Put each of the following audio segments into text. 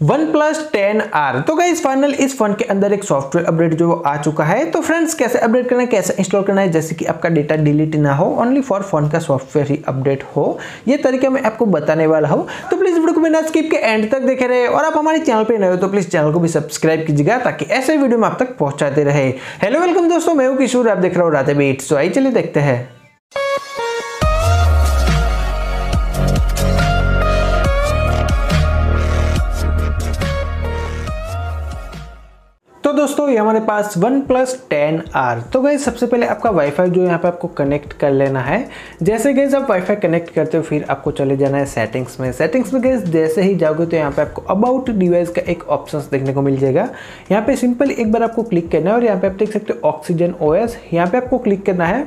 OnePlus ten R. तो guys final इस phone के अंदर एक सॉफ्टवेयर अपडेट जो आ चुका है। तो फ्रेंड्स कैसे अपडेट करना है, कैसे इंस्टॉल करना है, जैसे कि आपका डेटा डिलीट ना हो ओनली फॉर फ़ोन का सॉफ्टवेयर ही अपडेट हो। ये तरीका मैं आपको बताने वाला हूँ। तो प्लीज़ वीडियो को बिना स्किप के एंड तक देखे रहे। और आप हमारे चैनल पर नए हो तो प्लीज़ चैनल को भी सब्सक्राइब कीजिएगा, ताकि ऐसे वीडियो में आप तक पहुंचाते रहे। हेलो वेलकम दोस्तों, मैं हूँ किशोर, आप देख रहा हो राधे बीट सो आई चलिए देखते हैं। तो दोस्तों, ये हमारे पास वन प्लस टेन आर तो गई सबसे पहले आपका वाईफाई जो यहाँ पे आपको कनेक्ट कर लेना है। जैसे गए आप वाईफाई कनेक्ट करते हो, फिर आपको चले जाना है सेटिंग्स में। सेटिंग्स में गए जैसे ही जाओगे तो यहाँ पे आपको अबाउट डिवाइस का एक ऑप्शन देखने को मिल जाएगा। यहाँ पे सिंपल एक बार आपको क्लिक करना है और यहाँ पे आप देख सकते हो ऑक्सीजन ओ एस यहाँ पे आपको क्लिक करना है।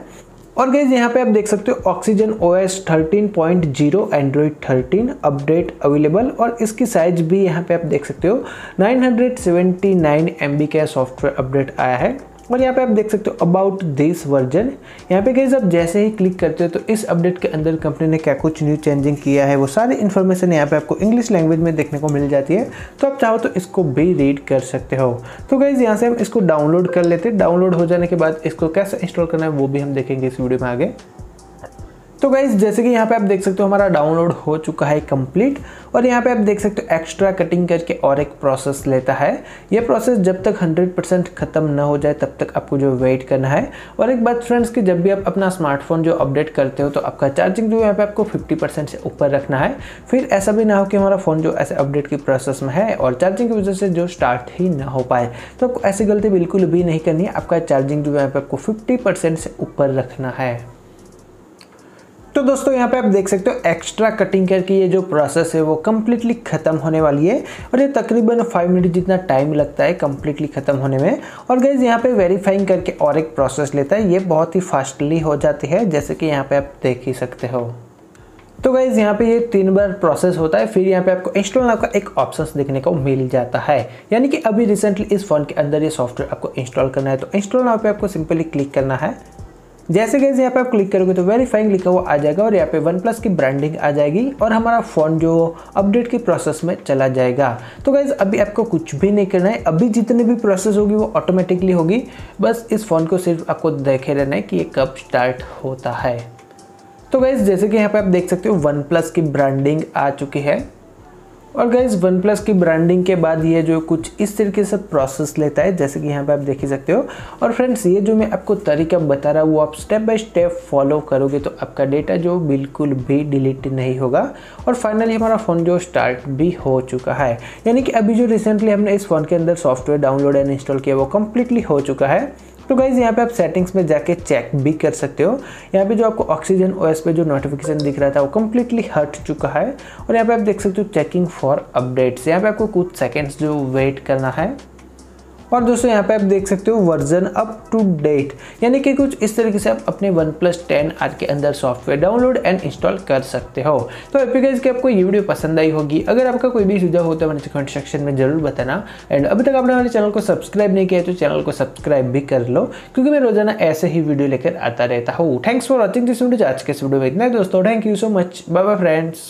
और गैस यहाँ पे आप देख सकते हो oxygen O S thirteen point zero Android thirteen update available और इसकी साइज़ भी यहाँ पे आप देख सकते हो। 979 एमबी का सॉफ्टवेयर अपडेट आया है। और यहाँ पे आप देख सकते हो अबाउट दिस वर्जन यहाँ पे गैस आप जैसे ही क्लिक करते हो तो इस अपडेट के अंदर कंपनी ने क्या कुछ न्यू चेंजिंग किया है, वो सारी इन्फॉर्मेशन यहाँ पे आपको इंग्लिश लैंग्वेज में देखने को मिल जाती है। तो आप चाहो तो इसको भी रीड कर सकते हो। तो गाइज़ यहाँ से हम इसको डाउनलोड कर लेते हैं। डाउनलोड हो जाने के बाद इसको कैसे इंस्टॉल करना है, वो भी हम देखेंगे इस वीडियो में आगे। तो गाइज़ जैसे कि यहाँ पे आप देख सकते हो हमारा डाउनलोड हो चुका है कंप्लीट और यहाँ पे आप देख सकते हो एक्स्ट्रा कटिंग करके और एक प्रोसेस लेता है। ये प्रोसेस जब तक 100 परसेंट ख़त्म ना हो जाए, तब तक आपको जो वेट करना है। और एक बात फ्रेंड्स कि, जब भी आप अपना स्मार्टफ़ोन जो अपडेट करते हो तो आपका चार्जिंग जो यहाँ पे आपको फिफ्टी से ऊपर रखना है। फिर ऐसा भी ना हो कि हमारा फ़ोन जो ऐसे अपडेट की प्रोसेस में है और चार्जिंग की वजह से जो स्टार्ट ही ना हो पाए। तो आपको ऐसी गलती बिल्कुल भी नहीं करनी है आपका चार्जिंग जो यहाँ पे आपको फिफ्टी से ऊपर रखना है। तो दोस्तों, यहाँ पे आप देख सकते हो एक्स्ट्रा कटिंग करके ये जो प्रोसेस है, वो कम्प्लीटली ख़त्म होने वाली है। और ये तकरीबन फाइव मिनट जितना टाइम लगता है कम्प्लीटली ख़त्म होने में। और गैस यहाँ पे वेरीफाइंग करके और एक प्रोसेस लेता है। ये बहुत ही फास्टली हो जाती है, जैसे कि यहाँ पे आप देख ही सकते हो। तो गाइज़ यहाँ पे ये तीन बार प्रोसेस होता है, फिर यहाँ पे आपको इंस्टॉल नाउ का एक ऑप्शन देखने को मिल जाता है। यानी कि अभी रिसेंटली इस फ़ोन के अंदर ये सॉफ्टवेयर आपको इंस्टॉल करना है तो इंस्टॉल नाउ पे आपको सिंपली क्लिक करना है। जैसे गैस यहाँ पे आप क्लिक करोगे तो वेरीफाइंग लिखा हुआ आ जाएगा और यहाँ पे वन प्लस की ब्रांडिंग आ जाएगी और हमारा फ़ोन जो अपडेट की प्रोसेस में चला जाएगा। तो गैस अभी आपको कुछ भी नहीं करना है। अभी जितनी भी प्रोसेस होगी वो ऑटोमेटिकली होगी। बस इस फ़ोन को सिर्फ़ आपको देखे रहना है कि ये कब स्टार्ट होता है। तो गैस जैसे कि यहाँ पे आप देख सकते हो वन प्लस की ब्रांडिंग आ चुकी है। और गाइज़ वन प्लस की ब्रांडिंग के बाद ये जो कुछ इस तरीके से प्रोसेस लेता है, जैसे कि यहाँ पे आप देख ही सकते हो। और फ्रेंड्स ये जो मैं आपको तरीका बता रहा हूँ, वो आप स्टेप बाय स्टेप फॉलो करोगे तो आपका डेटा जो बिल्कुल भी डिलीट नहीं होगा। और फाइनली हमारा फ़ोन जो स्टार्ट भी हो चुका है। यानी कि अभी जो रिसेंटली हमने इस फ़ोन के अंदर सॉफ्टवेयर डाउनलोड एंड इंस्टॉल किया, वो कम्प्लीटली हो चुका है। तो गाइज़ यहाँ पे आप सेटिंग्स में जाके चेक भी कर सकते हो। यहाँ पे जो आपको ऑक्सीजन ओएस पे जो नोटिफिकेशन दिख रहा था, वो कम्प्लीटली हट चुका है। और यहाँ पे आप देख सकते हो चेकिंग फॉर अपडेट्स यहाँ पे आपको कुछ सेकेंड्स जो वेट करना है। और दोस्तों यहाँ पे आप देख सकते हो वर्जन अप टू डेट यानी कि कुछ इस तरीके से आप अपने वन प्लस टेन आर के अंदर सॉफ्टवेयर डाउनलोड एंड इंस्टॉल कर सकते हो। तो एपीगाइज की आपको ये वीडियो पसंद आई होगी। अगर आपका कोई भी सुझाव होता है मैंने कमेंट सेक्शन में ज़रूर बताना। एंड अभी तक आपने हमारे चैनल को सब्सक्राइब नहीं किया तो चैनल को सब्सक्राइब भी कर लो, क्योंकि मैं रोज़ाना ऐसे ही वीडियो लेकर आता रहता हूँ। Thanks for watching this video आज के इस वीडियो में इतना दोस्तों। Thank you so much bye bye friends